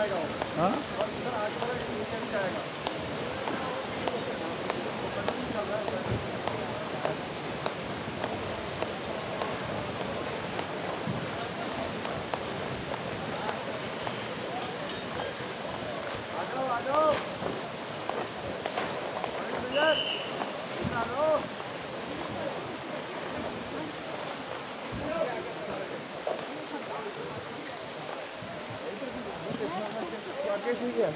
हाँ? ठीक है